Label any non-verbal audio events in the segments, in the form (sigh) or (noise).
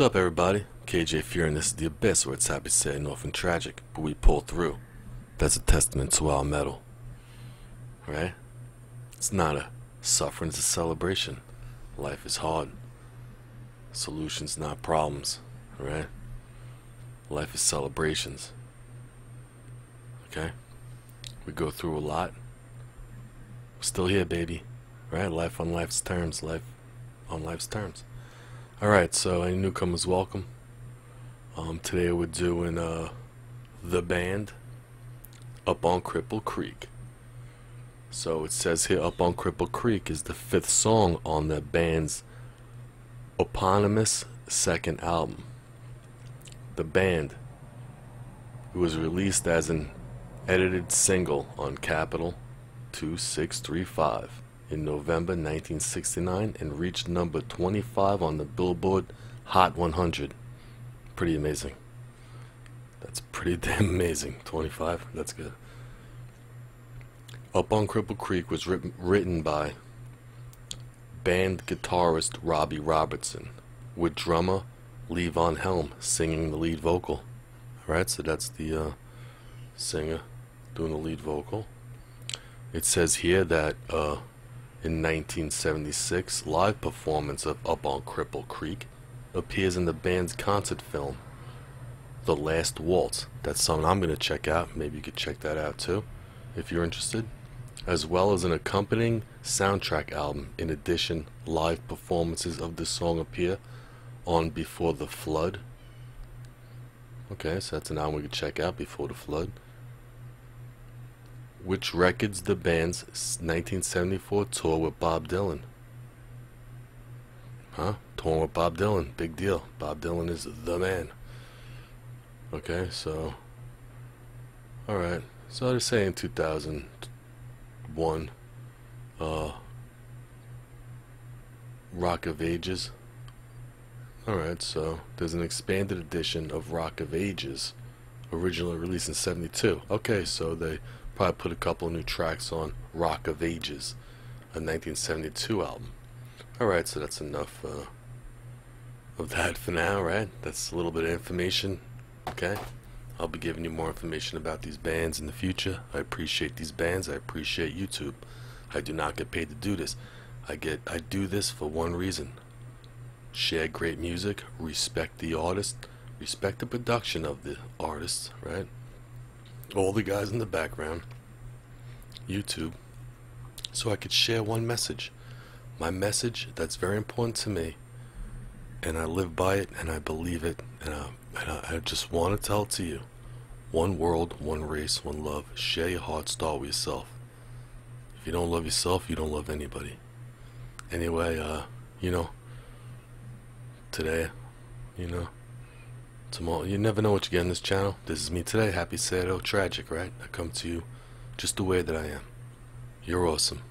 What's up, everybody? KJ Fury, and this is the Abyss, where it's happy, sad, and often tragic, but we pull through. That's a testament to our metal. Right? It's not a suffering, it's a celebration. Life is hard. Solutions, not problems. Right? Life is celebrations. Okay? We go through a lot. We're still here, baby. Right? Life on life's terms. Life on life's terms. Alright, so any newcomers welcome. Um, today we're doing uh, The Band Up on Cripple Creek. So it says here Up on Cripple Creek is the fifth song on the band's eponymous second album. The Band it was released as an edited single on Capitol 2635 in November 1969 and reached number 25 on the Billboard Hot 100. Pretty amazing. That's pretty (laughs) damn amazing. 25, that's good. Up on Cripple Creek was written, written by band guitarist Robbie Robertson, with drummer Levon Helm singing the lead vocal. Alright, so that's the uh, singer doing the lead vocal. It says here that uh, in 1976, live performance of Up on Cripple Creek appears in the band's concert film, The Last Waltz. That's something I'm going to check out. Maybe you could check that out too, if you're interested. As well as an accompanying soundtrack album. In addition, live performances of the song appear on Before the Flood. Okay, so that's an album we could check out, Before the Flood which records the band's 1974 tour with Bob Dylan. Huh? Tour with Bob Dylan. Big deal. Bob Dylan is the man. Okay, so. Alright. So they're saying 2001. Uh. Rock of Ages. Alright, so there's an expanded edition of Rock of Ages, originally released in 72. Okay, so they Probably put a couple new tracks on Rock of Ages, a 1972 album. Alright, so that's enough uh, of that for now, right? That's a little bit of information, okay? I'll be giving you more information about these bands in the future. I appreciate these bands. I appreciate YouTube. I do not get paid to do this. I get I do this for one reason. Share great music, respect the artist, respect the production of the artists, right? All the guys in the background, YouTube, so I could share one message. My message that's very important to me, and I live by it and I believe it, and I, and I, I just want to tell it to you. One world, one race, one love. Share your heart, start with yourself. If you don't love yourself, you don't love anybody. Anyway, uh, you know, today, you know, Tomorrow, you never know what you get on this channel. This is me today. Happy, sad, or tragic, right? I come to you just the way that I am. You're awesome.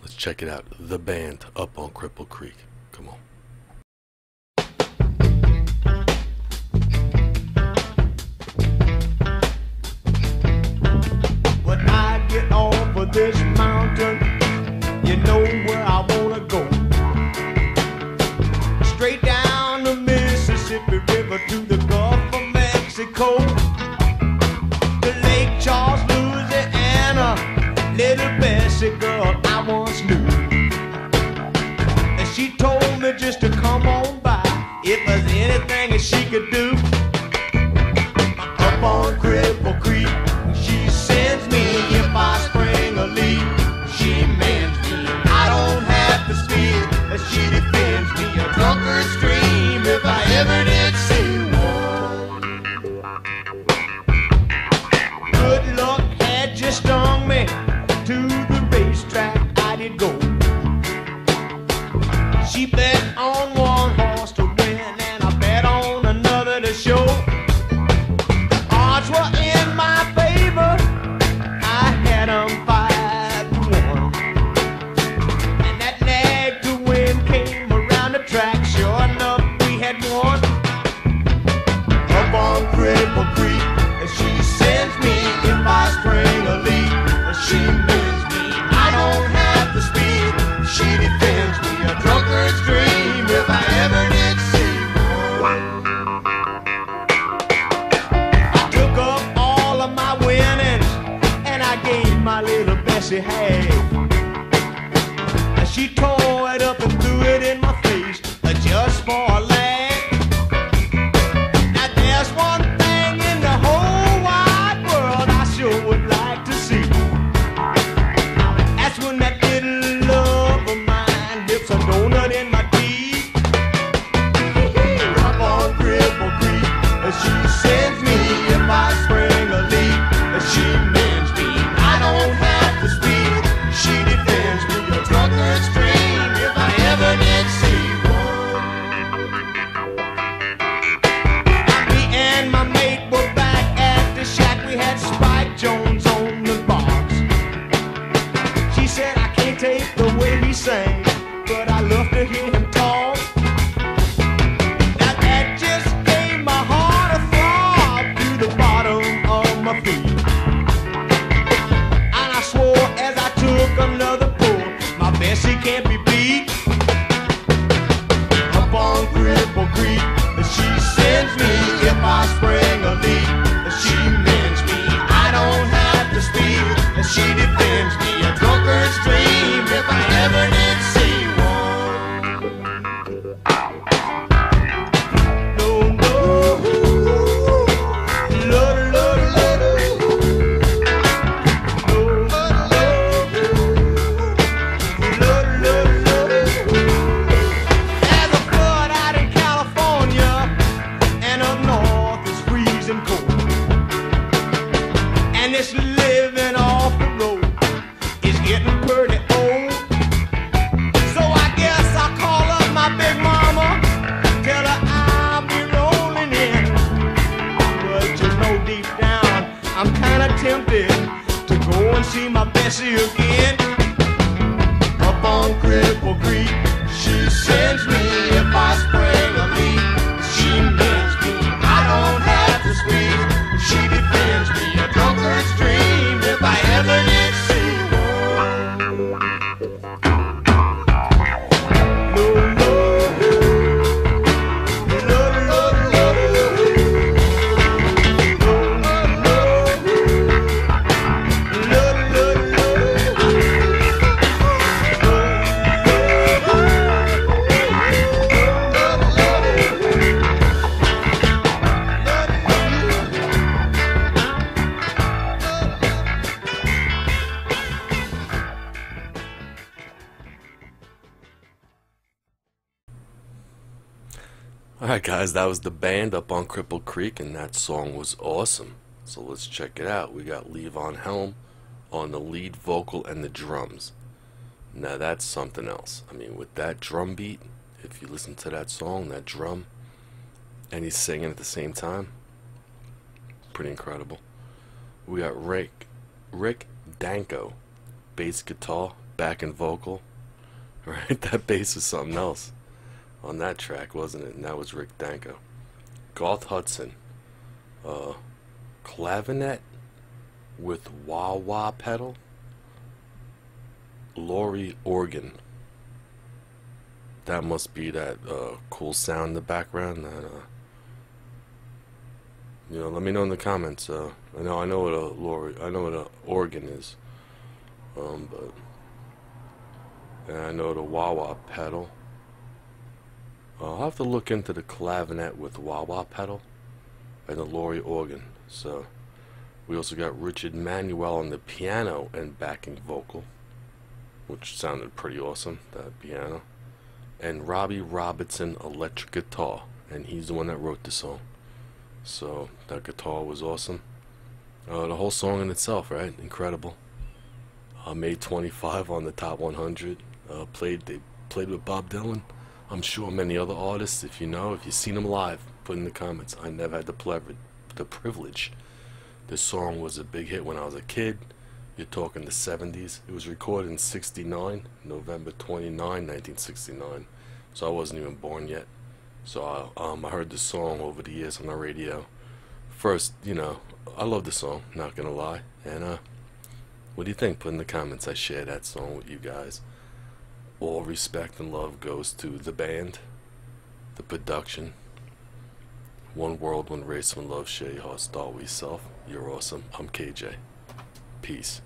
Let's check it out. The band up on Cripple Creek. Come on. When I get off of this mountain, you know where I wanna River to the Gulf of Mexico. To Lake Charles, Louisiana, little Bessie girl I once knew. And she told me just to come on by if there's anything that she could do. Racetrack I did go. my little Bessie had. And she tore it up and threw it in my face just for a laugh. My Bessie again. Alright, guys, that was the band up on Cripple Creek, and that song was awesome. So let's check it out. We got Levon Helm on the lead vocal and the drums. Now, that's something else. I mean, with that drum beat, if you listen to that song, that drum, and he's singing at the same time, pretty incredible. We got Rick, Rick Danko, bass guitar, back and vocal. (laughs) Right, that bass was something else on that track, wasn't it? And that was Rick Danko. Garth Hudson, uh, clavinet with wah wah pedal. Lowrey organ. That must be that uh, cool sound in the background. That uh, you know, let me know in the comments. Uh, I know, I know what a Lowrey, I know what a organ is. Um, but and I know the wah wah pedal. I'll have to look into the clavinet with wah wah pedal and the Lowrey organ. So we also got Richard Manuel on the piano and backing vocal, which sounded pretty awesome. That piano, and Robbie Robertson electric guitar, and he's the one that wrote the song. So that guitar was awesome. Uh, the whole song in itself, right? Incredible. Uh, made 25 on the top 100. Uh, played they played with Bob Dylan. I'm sure many other artists. If you know, if you've seen them live, put in the comments. I never had the the privilege. This song was a big hit when I was a kid. You're talking the 70s. It was recorded in 69, November 29, 1969. So I wasn't even born yet. So I, um, I heard the song over the years on the radio. First, you know, I love the song, not gonna lie. And uh, what do you think? Put in the comments. I share that song with you guys. All respect and love goes to the band, the production. One world, one race, one love. Your heart, star yourself. You're awesome. I'm KJ. Peace.